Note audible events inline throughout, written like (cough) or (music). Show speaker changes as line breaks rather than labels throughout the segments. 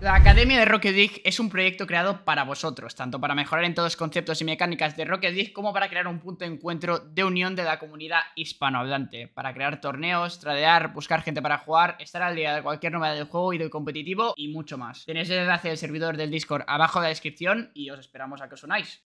La Academia de Rocket League es un proyecto creado para vosotros, tanto para mejorar en todos los conceptos y mecánicas de Rocket League como para crear un punto de encuentro de unión de la comunidad hispanohablante, para crear torneos, tradear, buscar gente para jugar, estar al día de cualquier novedad del juego y del competitivo y mucho más. Tenéis el enlace del servidor del Discord abajo en la descripción y os esperamos a que os unáis.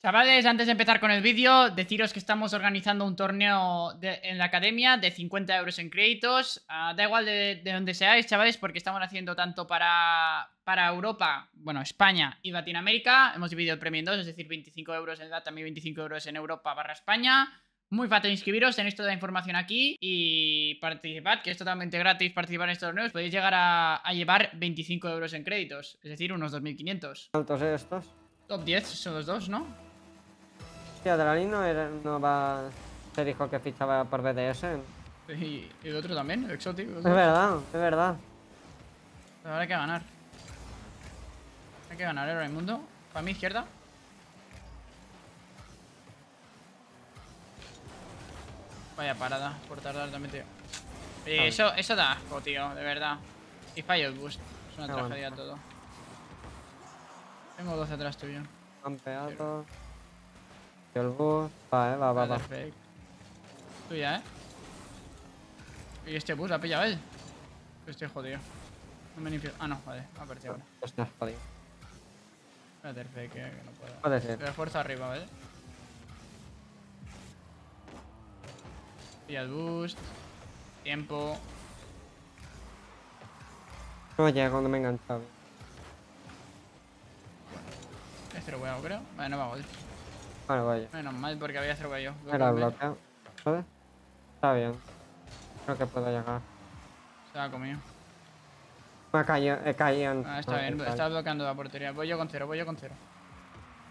Chavales, antes de empezar con el vídeo, deciros que estamos organizando un torneo en la academia de 50 euros en créditos. Ah, da igual de, donde seáis, chavales, porque estamos haciendo tanto para, para Europa, bueno, España y Latinoamérica. Hemos dividido el premio en dos, es decir, 25 euros en LATAM y 25 euros en Europa barra España. Muy fácil inscribiros, tenéis toda la información aquí y participad, que es totalmente gratis participar en estos torneos. Podéis llegar a, a llevar 25 euros en créditos, es decir, unos 2.500.
¿Cuántos estos?
Top 10 son los dos, ¿no?
Hostia, Dralin no, era, no va. Se dijo que fichaba por BDS.
Y, y el otro también, el exótico.
Es verdad, es verdad.
Pero ahora hay que ganar. Hay que ganar, ¿eh, Raimundo? Para mi izquierda. Vaya parada, por tardar también, tío. Y eso, eso da asco, tío, de verdad. Y fallo el boost. Es una tragedia todo. Tengo 12 atrás tuyo.
El bus. Va, eh, va, va, va.
Perfecto. Tuya, eh. Y este bus ha pillado él. Estoy jodido. No me limpio. Ah, no, vale. Ha aparecido ahora.
Estás jodido.
Espérate, fake, que no puedo.
Puede ser.
Pero fuerza arriba, ¿vale? Pilla el boost. Tiempo.
No llega cuando me he enganchado.
Este lo voy creo. Vale, no va a gol.
Vaya.
Menos mal porque había cerrado yo.
Era bloqueo. ¿Sabes? Está bien. Creo que puedo llegar.
Se ha comido.
Me ha caído, he caído en...
Ah, está bien, está bloqueando la portería. Voy yo con cero, voy yo con cero.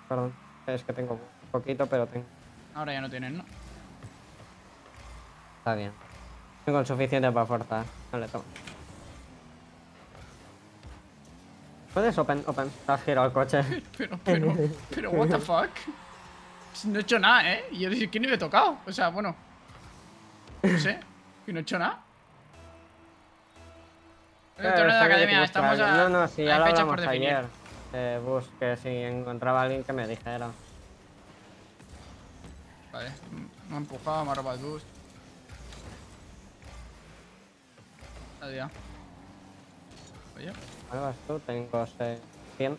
Perdón, es que tengo poquito, pero tengo.
Ahora ya no tienen, ¿no?
Está bien. Tengo el suficiente para forzar. Vale, toma. ¿Puedes open, open? Te has girado el coche. (laughs)
pero, pero, pero, what the fuck? (laughs) No he hecho nada, ¿eh? Y yo decía, ¿quién me he tocado? O sea, bueno. No sé. Que no he hecho nada. De academia, estamos a.
No, no, sí, ya lo hablamos ayer. Eh, bus, que si encontraba a alguien que me dijera.
Vale, me ha empujado, me ha robado el bus. Adiós. Oye.
¿Cuál vas tú? Tengo 100.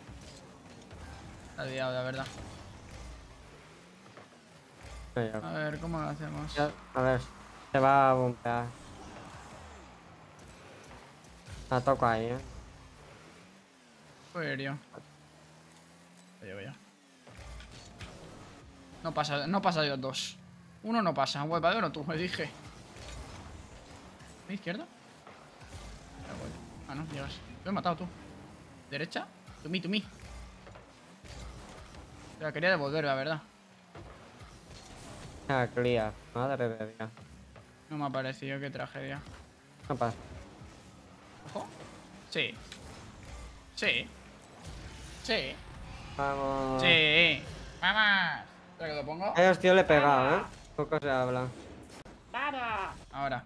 Adiós, la verdad. A ver, ¿cómo lo hacemos?
a ver, se va a bombear. La toco ahí, eh.
Aéreo. Vaya, vaya. No pasa, no pasa los dos. Uno no pasa, huepa de tú, me dije. ¿Mi izquierda? Ah, no, llegas. Te he matado tú. ¿Derecha? To me, to me. La quería devolver, la verdad.
Ah, clear. Madre de Dios.
No me ha parecido, qué tragedia.
No pasa.
Ojo. Sí. Sí. Sí.
Vamos.
Sí. Vamos. ¿Espera que lo pongo?
A tío le he pegado, ¿eh? Poco se habla.
Ahora.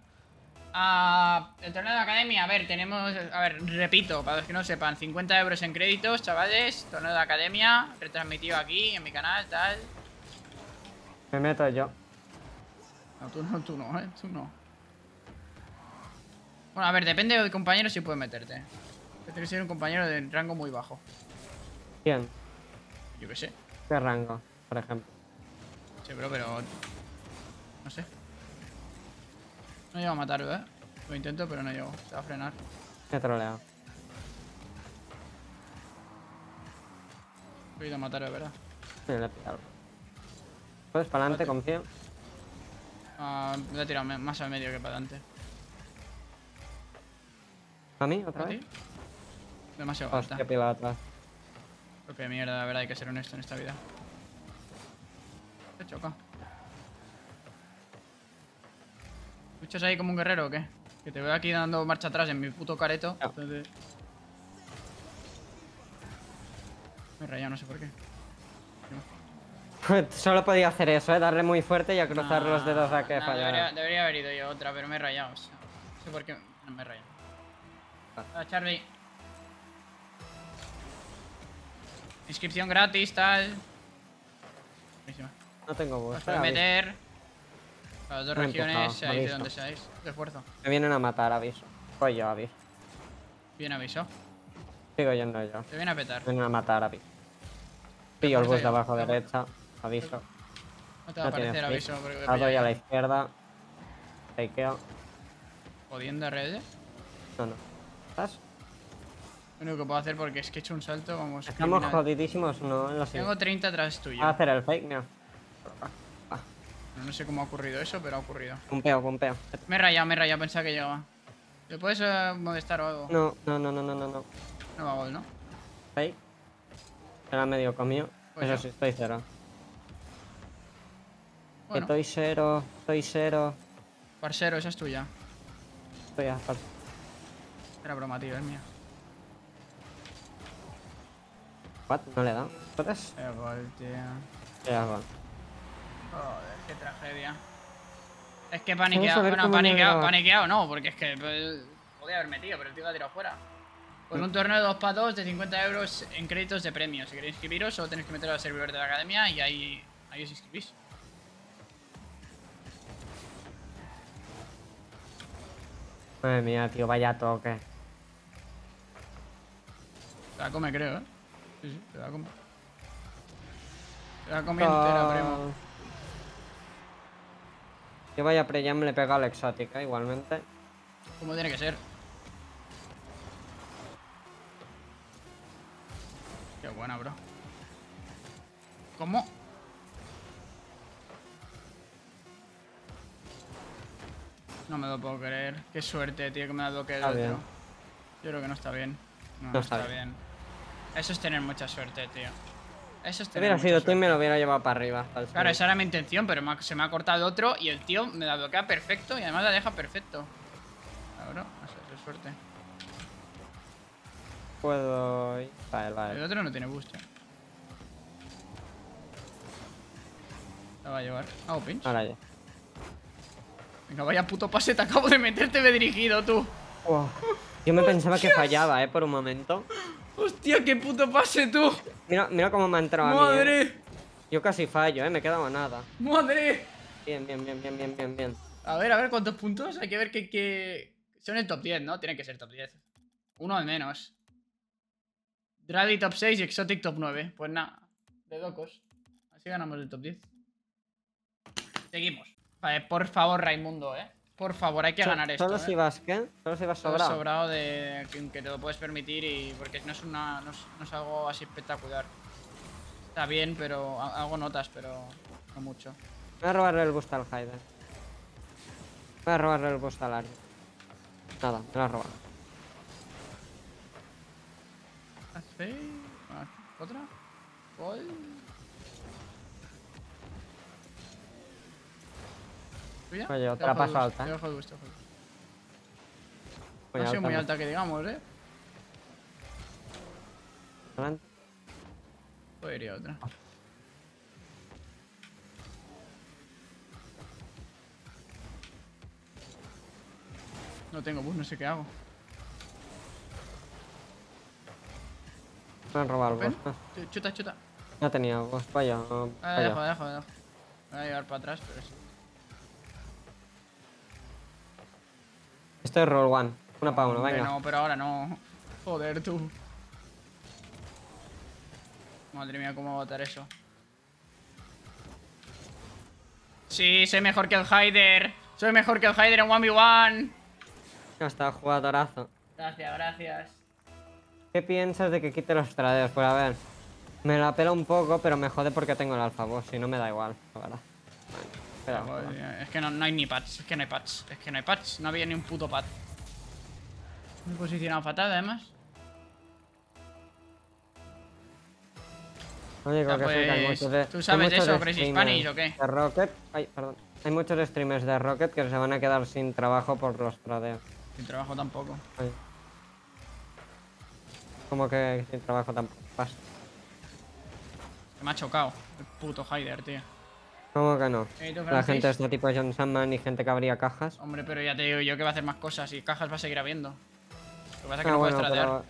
Ah, el torneo de academia, a ver, tenemos, a ver, repito, para los que no sepan, 50 euros en créditos, chavales, torneo de academia, retransmitido aquí en mi canal, tal,
me meto yo.
No, tú no, tú no, eh. Tú no. Bueno, a ver, depende del compañero si puedes meterte. Tiene que ser un compañero de rango muy bajo.
¿Quién?
Yo qué sé.
¿Qué rango, por ejemplo?
Sí, pero, pero... No sé. No llego a matarlo, ¿eh? Lo intento, pero no llego. Se va a frenar.
Me he troleado.
He ido a matar, ¿verdad?
Sí, le he pillado. Puedes para adelante, confío.
Ah, me he tirado más al medio que para adelante.
¿A mí? ¿Otra vez?
Demasiado
Hostia, alta. pila atrás.
Qué mierda, la verdad, hay que ser honesto en esta vida. Se choca. ¿Luchas ahí como un guerrero o qué? Que te veo aquí dando marcha atrás en mi puto careto. Entonces... Me he rayado, no sé por qué. (laughs)
Solo podía hacer eso, ¿eh? darle muy fuerte y a cruzar los dedos a que fallara.
Debería, haber ido yo otra, pero me he rayado. O sea, no sé por qué no me he rayado. Ah, Charlie. Inscripción gratis, tal. Buenísima.
No tengo
Os
boost.
puede
eh, aviso.
meter. A las dos
Me
regiones,
empujado,
seáis de donde seáis. De esfuerzo.
Me vienen a matar, aviso. Voy yo, aviso.
Bien aviso.
Sigo yendo yo.
Te viene a petar.
Me vienen a matar, aviso. Pillo el bus de abajo derecha. Aviso.
No te va a
No
aparecer aviso. Porque
La doy a la izquierda. Takeo.
Jodiendo redes.
No, no. ¿Estás?
Lo único que puedo hacer porque es que he hecho un salto como
Estamos
criminal.
jodidísimos, no en los
Tengo 30 atrás tuyo.
Va a hacer el fake, mira.
No sé cómo ha ocurrido eso, pero ha ocurrido.
Pumpeo, pumpeo.
Me he rayado, me he rayado, pensaba que llegaba. ¿Le puedes eh, molestar o algo?
No, no, no, no, no, no, no.
No va gol, ¿no?
Fake. Será medio comido.
Pues
Eso sí, estoy cero.
Bueno,
Estoy cero, estoy cero.
parcero, esa es tuya.
Estoy a par-
Era broma, tío, es mía.
What? No le da. ¿Puedes?
Eh, gol, tío.
Ya va.
Joder, qué tragedia. Es que paniqueado, bueno, paniqueado, paniqueado no, porque es que pues, podía haber metido, pero el tío lo ha tirado fuera. Pues un torneo de 2 para 2 de 50 euros en créditos de premio. Si queréis inscribiros, solo tenéis que meter al servidor de la academia y ahí, ahí os inscribís.
Madre mía, tío, vaya toque.
Te la come, creo, ¿eh? Sí, sí, te la come. Te la come entera,
Ah.
primo.
Yo vaya pre-jam le pega al exótica igualmente.
Como tiene que ser. Qué buena, bro. ¿Cómo? No me lo puedo creer. Qué suerte, tío, que me ha bloqueado el otro. Yo creo que no está bien. No,
está
está bien. Eso es tener mucha suerte, tío. Eso es tener
hubiera sido tú
suerte.
me lo hubiera llevado para arriba.
Claro, esa era mi intención, pero se me ha cortado otro y el tío me la bloquea perfecto y además la deja perfecto. Claro, eso es suerte.
Puedo ir. Vale,
El
vale.
otro no tiene boost. eh. La va a llevar. Hago pinch.
Ahora ya.
Venga, vaya puto pase, te acabo de meterte me he dirigido tú.
Wow. Yo me pensaba que fallaba, eh, por un momento.
Hostia, qué puto pase tú.
Mira, mira cómo me ha entrado a mí. eh.
Madre,
Yo casi fallo, eh, me quedaba nada.
madre.
Bien, bien, bien, bien, bien, bien, bien.
A ver, a ver cuántos puntos. Hay que ver que, que... Son el top 10, ¿no? Tiene que ser top 10. Uno al menos. Draggy top 6 y Exotic top 9. Pues nada, de locos. Así ganamos el top 10. Seguimos. Vale, por favor, Raimundo, ¿eh? Por favor, hay que
So-
ganar esto.
Solo
¿eh?
si vas, ¿qué? Solo si vas sobrado.
sobrado de que, que te lo puedes permitir y porque no es una no es, no es algo así espectacular. Está bien, pero ha- hago notas, pero no mucho.
Voy a robarle el boost al Hyder. Voy a robarle el boost al Ari. Nada, me lo ha robado.
Ah, ¿Otra? Gol. ¿Tuya?
Oye, otra paso alta,
debajo del boost.
Muy
No ha sido muy alta que digamos, ¿eh?
Adelante.
Iría otra. No tengo bus, no sé qué hago.
Me han robado el
ch- Chuta, chuta.
No tenía boost, vaya.
Ah, dejo, dejo, dejo. Me voy a llevar para atrás, pero sí.
Esto es roll one. Una para uno,
Hombre,
venga.
No, pero ahora no. Joder, tú. Madre mía, cómo va a eso. Sí, soy mejor que el Hyder. Soy mejor que el Hyder en 1v1.
Hasta jugadorazo.
Gracias, gracias.
¿Qué piensas de que quite los tradeos? Pues a ver. Me la pela un poco, pero me jode porque tengo el alfa boss. Si no me da igual, la verdad. Bueno,
Es que no, no hay ni patch, es que no hay patch, es que no hay patch, no había ni un puto patch. Me he posicionado fatal además.
Lo único
Ya,
que hay
pues,
muchos de-
¿tú sabes de
muchos
eso, Crazy Spanish, o qué?
De Rocket. Ay, perdón. Hay muchos streamers de Rocket que se van a quedar sin trabajo por los tradeos.
Sin trabajo tampoco.
Ay. Como que sin trabajo tampoco pasa.
Que me ha chocado el puto Hyder, tío.
¿Cómo que no?
Eh, ¿tú,
La gente está tipo John Sandman y gente que abría cajas.
Hombre, pero ya te digo yo que va a hacer más cosas y cajas va a seguir habiendo. Lo que pasa es que
Ah,
no
bueno,
puedes tradear.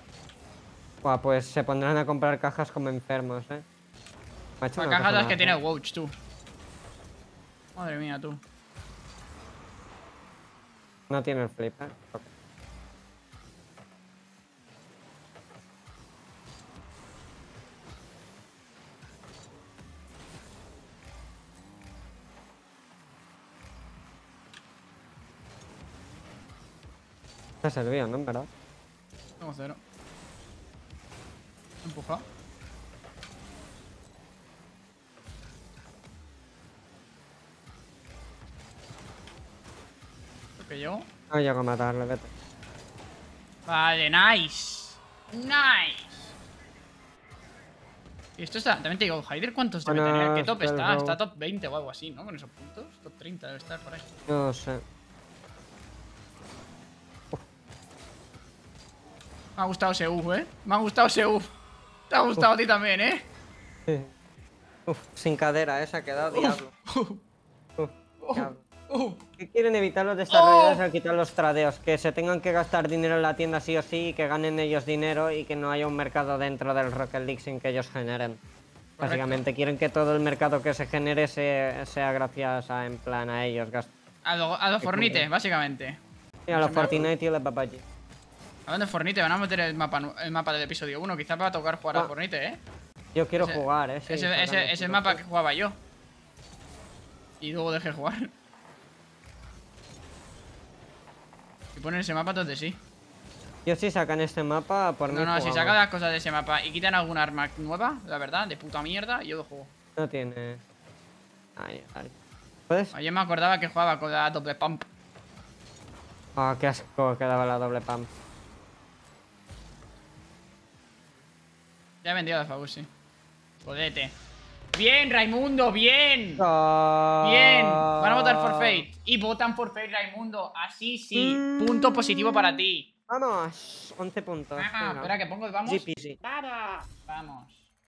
pero... Pues se pondrán a comprar cajas como enfermos, eh. Hecho
Las
una
cajas las que tiene. Watch, tú. Madre mía, tú.
No tiene el flip, eh. Ok. Ha servido, ¿no? En verdad.
Tengo cero. Empuja. Creo que yo.
No llego a matarle, vete.
Vale, nice. Nice. Y esto está. También te digo, Haider, ¿cuántos debe tener? ¿Qué top está?
Belro.
Está top 20 o algo así, ¿no? Con esos puntos. Top 30 debe estar por ahí.
No sé.
Me ha gustado ese UF, ¿eh? Me ha gustado ese UF. Te ha gustado a ti también, ¿eh?
Sí. Uf, sin cadera, eh, se ha quedado diablo. Uf, diablo.
Uf.
¿Qué quieren evitar los desarrolladores
Oh.
al quitar los tradeos? Que se tengan que gastar dinero en la tienda sí o sí, y que ganen ellos dinero y que no haya un mercado dentro del Rocket League sin que ellos generen. Básicamente quieren que todo el mercado que se genere se- sea gracias a, en plan, a ellos.
A los a los Fornite, básicamente.
Y a los Fortnite y a los Papachi.
Hablando de Fornite, van a meter el mapa, el mapa del episodio 1. Quizás va a tocar jugar a
Ah.
Fornite, ¿eh?
Yo quiero
Ese-
jugar, eh. sí,
ese, ese, ese mapa que jugaba yo. Y luego dejé de jugar. Si ponen ese mapa, entonces sí.
Yo si sacan este mapa, por mí
No, no, si sacan las cosas de ese mapa y quitan alguna arma nueva, la verdad, de puta mierda, yo lo juego.
No tiene... Ay, ay. ¿Puedes?
Ayer me acordaba que jugaba con la doble pump.
Ah, qué asco que daba la doble pam.
Ya he vendido a Fagus, sí. Jodete. Bien, Raimundo, bien.
Ah.
Bien, van a votar por Fate. Y votan por Fate, Raimundo. Así sí.
Mm.
Punto positivo para ti.
Vamos, 11 puntos.
Ajá, espera que pongo, vamos.
Peasy.
Vamos. Vamos.